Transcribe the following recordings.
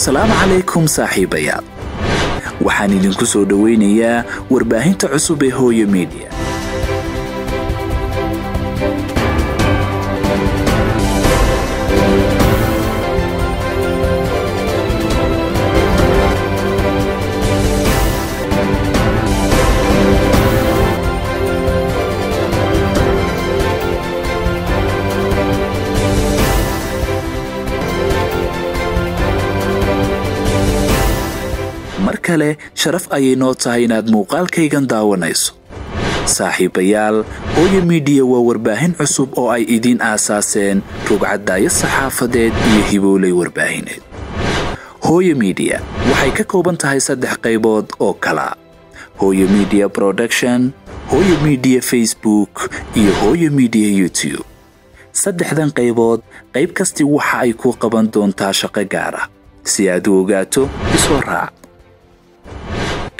السلام عليكم صاحبي وحاني نكسو دوينيا ورباهين تعصبي هو يوميديا kale sharaf ayay noo tahay inaad muuqaalkaygan daawanayso. Saaxiibayaal hooye miidiya waa warbaahin cusub oo ay idiin aasaaseen rugcadaayo saxaafadeed iyo hiboolay warbaahineed. Hooye miidiya waxay ka kooban tahay saddex qaybood oo kala. Hooye miidiya production hooye miidiya facebook iyo hooye miidiya youtube. Saddexdan qaybood qayb kastii waxa ay ku qaban doontaa shaqo gaar ah si aad u ogaato isoo raac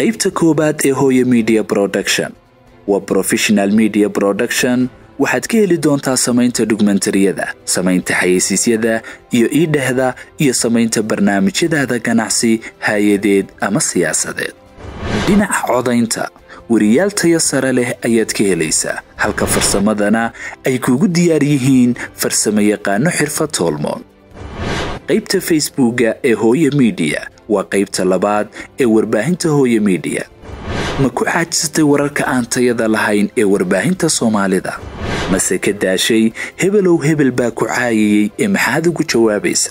qaybta koowaad ee hooye media production. Waa professional media production. Waxaad ka heli doontaa samaynta dhugmentariyada samaynta xayeysiisyada iyo iidhehda iyo samaynta barnaamijyadaada ganacsi hay'adeed ama siyaasadeed. Dhinaca codaynta wariyaal tayo sare leh ayaad ka helaysaa. Halka farsamadana ay kugu diyaar yihiin farsamo yaqaano xirfad toolmoon qaybta facebooka ee hooye miidiya waa qaybta labaad ee warbaahinta hooye miidiya ma ku xaajistay wararka aan tayada lahayn ee warbaahinta soomaalida? Mase ka daashay hebelow hebel baa ku caayayey ee maxaad ugu jawaabaysa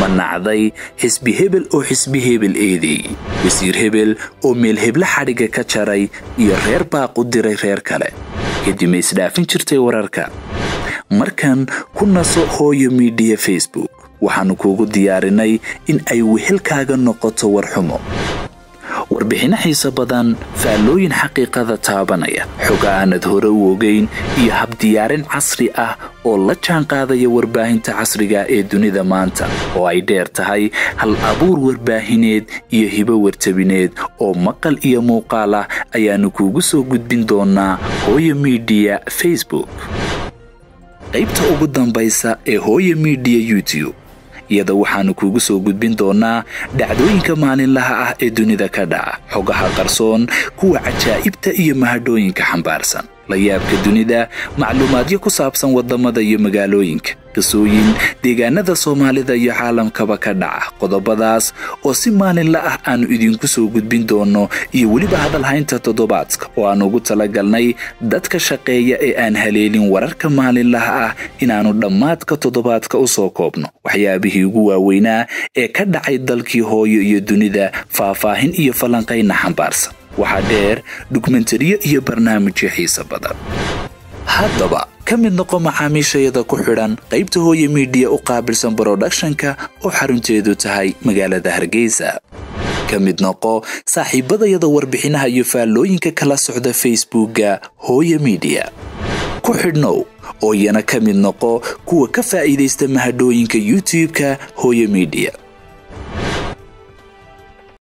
ma nacday xisbi hebel oo xisbi hebel eedeeyey. Wasiir hebel oo meel heblo xadhigga ka jaray iyo reer baaq u diray reer kale. Kadib ma isdhaafin jirtay wararka. Markan ku naso hooyo miidiya facebook waxaannu kuugu diyaarinay in ay wehelkaaga noqoto warxumo warbixinno xiise badan faallooyin xaqiiqada taabanaya xoga aanad hore u ogayn iyo habdiyaarin casri ah oo la jaanqaadaya warbaahinta casriga ee dunida maanta oo ay dheer tahay hal abuur warbaahineed iyo hibo wartabineed oo maqal iyo muuqaal ah ayaannu kuugu soo gudbin doonaa hooye miidiya facebook. Qaybta ugu dambaysa ee hooye miidiya youtube iyada waxaannu kuugu soo gudbin doonaa dhacdooyinka maalinlaha ah ee dunida ka dhaca xogaha qarsoon kuwa cajaa'ibta iyo mahadhooyinka xambaarsan layaabka dunida macluumaadyo ku saabsan waddamada iyo magaalooyinka qisooyin deegaanada soomaalida iyo caalamkaba ka dhaca qodobadaas oo si maalinla ah aannu idinku soo gudbin doonno iyo weliba hadalhaynta toddobaadka oo aan ugu talagalnay dadka shaqeeya ee aan haleelin wararka maalinlaha ah inaannu dhammaadka toddobaadka u soo koobno. Waxyaabihii ugu waaweynaa ee ka dhacay dalkii hooyo iyo dunida faahfaahin iyo falanqaynna xambaarsan waxaa dheer dhugmentariyo iyo barnaamijyo xiise badan. Haddaba ka mid noqo macaamiishayada ku xidhan qaybta hooye miidiya u qaabilsan brodakshanka oo xarunteedu tahay magaalada hargeysa. Ka mid noqo saaxiibadayada warbixinaha iyo faallooyinka kala socda facebookga hooye miidiya ku xidhnow oo iyana ka mid noqo kuwa ka faa'iidaysta mahadhooyinka youtube-ka hooye miidiya